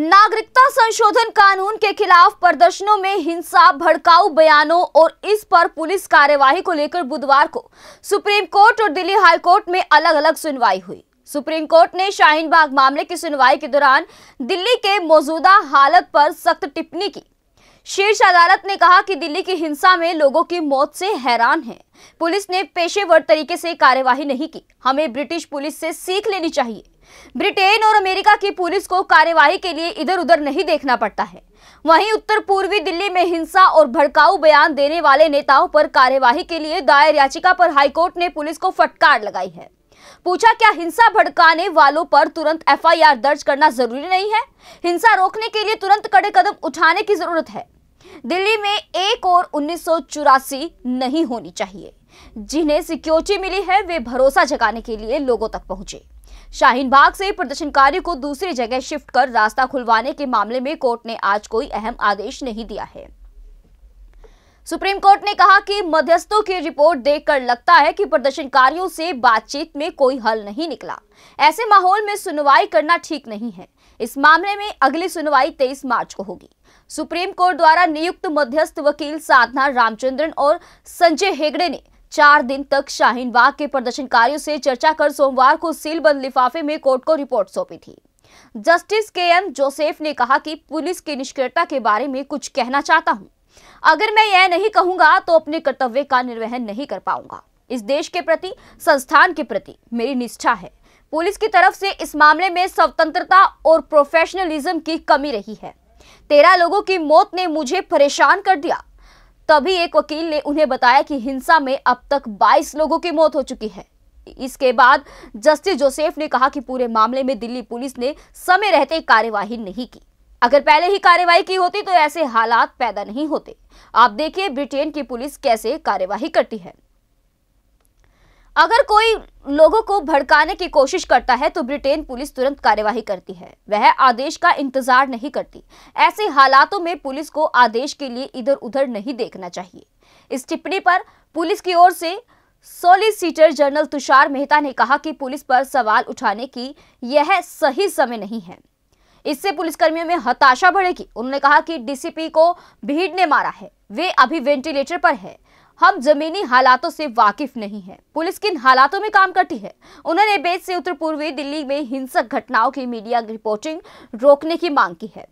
नागरिकता संशोधन कानून के खिलाफ प्रदर्शनों में हिंसा, भड़काऊ बयानों और इस पर पुलिस कार्यवाही को लेकर बुधवार को सुप्रीम कोर्ट और दिल्ली हाई कोर्ट में अलग अलग सुनवाई हुई। सुप्रीम कोर्ट ने शाहीन बाग मामले की सुनवाई के दौरान दिल्ली के मौजूदा हालत पर सख्त टिप्पणी की। शीर्ष अदालत ने कहा कि दिल्ली की हिंसा में लोगों की मौत से हैरान है। पुलिस ने पेशेवर तरीके से कार्यवाही नहीं की। हमें ब्रिटिश पुलिस से सीख लेनी चाहिए। ब्रिटेन और अमेरिका की पुलिस को कार्यवाही के लिए इधर उधर नहीं देखना पड़ता है। वहीं उत्तर पूर्वी दिल्ली में हिंसा और भड़काऊ बयान देने वाले नेताओं पर कार्यवाही के लिए दायर याचिका पर हाईकोर्ट ने पुलिस को फटकार लगाई है। पूछा, क्या हिंसा भड़काने वालों पर तुरंत एफआईआर दर्ज करना ज़रूरी नहीं है? हिंसा रोकने के लिए तुरंत कड़े कदम उठाने की ज़रूरत है। दिल्ली में एक और उन्नीस सौ चौरासी नहीं होनी चाहिए। जिन्हें सिक्योरिटी मिली है, वे भरोसा जगाने के लिए लोगों तक पहुँचे। शाहीन बाग से प्रदर्शनकारियों को दूसरी जगह शिफ्ट कर रास्ता खुलवाने के मामले में कोर्ट ने आज कोई अहम आदेश नहीं दिया है। सुप्रीम कोर्ट ने कहा कि मध्यस्थों की रिपोर्ट देखकर लगता है कि प्रदर्शनकारियों से बातचीत में कोई हल नहीं निकला। ऐसे माहौल में सुनवाई करना ठीक नहीं है। इस मामले में अगली सुनवाई 23 मार्च को होगी। सुप्रीम कोर्ट द्वारा नियुक्त मध्यस्थ वकील साधना रामचंद्रन और संजय हेगड़े ने चार दिन तक शाहीन बाग के प्रदर्शनकारियों से चर्चा कर सोमवार को सीलबंद लिफाफे में कोर्ट को रिपोर्ट सौंपी थी। जस्टिस के एम जोसेफ ने कहा कि पुलिस की निष्क्रियता के बारे में कुछ कहना चाहता हूँ। अगर मैं यह नहीं कहूँगा तो अपने कर्तव्य का निर्वहन नहीं कर पाऊँगा। इस देश के प्रति, संस्थान के प्रति मेरी निष्ठा है। पुलिस की तरफ़ से इस मामले में स्वतंत्रता और प्रोफेशनलिज्म की कमी रही है। तेरह लोगों की मौत ने मुझे परेशान कर दिया। तभी एक वकील ने उन्हें बताया कि हिंसा में अब तक 22 लोगों की मौत हो चुकी है। इसके बाद जस्टिस जोसेफ ने कहा कि पूरे मामले में दिल्ली पुलिस ने समय रहते कार्यवाही नहीं की। अगर पहले ही कार्यवाही की होती तो ऐसे हालात पैदा नहीं होते। आप देखिए ब्रिटेन की पुलिस कैसे कार्यवाही करती है। अगर कोई लोगों को भड़काने की कोशिश करता है तो ब्रिटेन पुलिस तुरंत कार्यवाही करती है। वह आदेश का इंतज़ार नहीं करती। ऐसे हालातों में पुलिस को आदेश के लिए इधर उधर नहीं देखना चाहिए। इस टिप्पणी पर पुलिस की ओर से सोलिसिटर जनरल तुषार मेहता ने कहा कि पुलिस पर सवाल उठाने की यह सही समय नहीं है। इससे पुलिसकर्मियों में हताशा बढ़ेगी। उन्होंने कहा कि डीसीपी को भीड़ ने मारा है। वे अभी वेंटिलेटर पर है। हम जमीनी हालातों से वाकिफ नहीं है। पुलिस किन हालातों में काम करती है? उन्होंने बेच से उत्तर पूर्वी दिल्ली में हिंसक घटनाओं की मीडिया रिपोर्टिंग रोकने की मांग की है।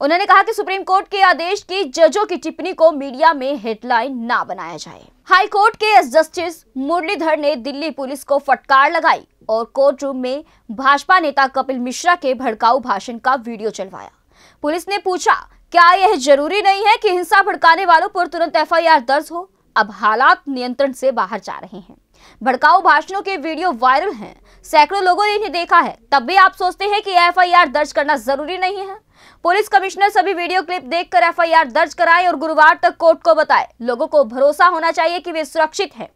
उन्होंने कहा कि सुप्रीम कोर्ट के आदेश की जजों की टिप्पणी को मीडिया में हेडलाइन ना बनाया जाए। हाई कोर्ट के जस्टिस मुरलीधर ने दिल्ली पुलिस को फटकार लगाई और कोर्ट रूम में भाजपा नेता कपिल मिश्रा के भड़काऊ भाषण का वीडियो चलवाया। पुलिस ने पूछा, क्या यह ज़रूरी नहीं है कि हिंसा भड़काने वालों पर तुरंत एफआईआर दर्ज हो? अब हालात नियंत्रण से बाहर जा रहे हैं। भड़काऊ भाषणों के वीडियो वायरल हैं। सैकड़ों लोगों ने इन्हें देखा है। तब भी आप सोचते हैं कि एफआईआर दर्ज करना ज़रूरी नहीं है। पुलिस कमिश्नर सभी वीडियो क्लिप देखकर एफआईआर दर्ज कराए और गुरुवार तक कोर्ट को बताए। लोगों को भरोसा होना चाहिए कि वे सुरक्षित हैं।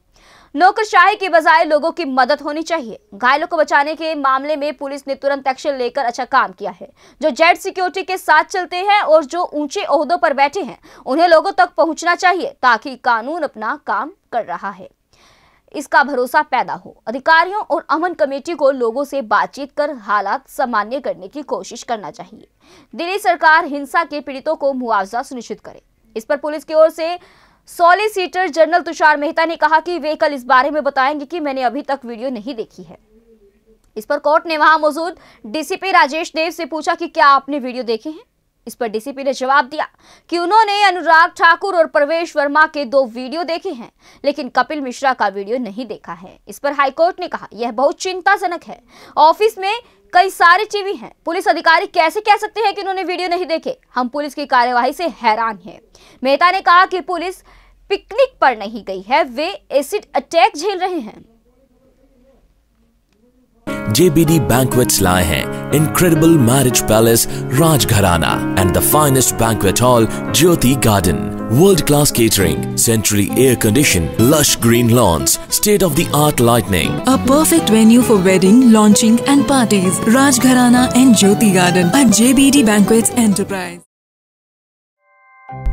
नौकरशाही के बजाय लोगों की मदद होनी चाहिए। घायलों को बचाने के मामले में पुलिस ने तुरंत एक्शन लेकर अच्छा काम किया है। जो जेट सिक्योरिटी के साथ चलते हैं और जो ऊँचे ओहदों पर बैठे हैं, उन्हें लोगों तक पहुँचना चाहिए ताकि कानून अपना काम कर रहा है। इसका भरोसा पैदा हो। अधिकारियों और अमन कमेटी को लोगों से बातचीत कर हालात सामान्य करने की कोशिश करना चाहिए। दिल्ली सरकार हिंसा के पीड़ितों को मुआवजा सुनिश्चित करे। इस पर पुलिस की ओर से सॉलिसिटर जनरल तुषार मेहता ने कहा कि वे कल इस बारे में बताएँगे कि मैंने अभी तक वीडियो नहीं देखी है। इस पर कोर्ट ने वहाँ मौजूद डीसीपी राजेश देव से पूछा कि क्या आपने वीडियो देखे हैं? इस पर डीसीपी ने जवाब दिया कि उन्होंने अनुराग ठाकुर और प्रवेश वर्मा के दो वीडियो देखे हैं, लेकिन कपिल मिश्रा का वीडियो नहीं देखा है। इस पर हाईकोर्ट ने कहा, यह बहुत चिंताजनक है। ऑफ़िस में कई सारे टीवी हैं। पुलिस अधिकारी कैसे कह सकते हैं कि उन्होंने वीडियो नहीं देखे? हम पुलिस की कार्यवाही से हैरान हैं। मेहता ने कहा कि पुलिस पिकनिक पर नहीं गई है वे एसिड अटैक झेल रहे हैं JBD Banquets लाए हैं incredible marriage palace Rajgharana and the finest banquet hall Jyoti Garden. World class catering, centrally air conditioned, lush green lawns, state of the art lighting. A perfect venue for wedding, launching and parties. Rajgharana and Jyoti Garden at JBD Banquets Enterprise.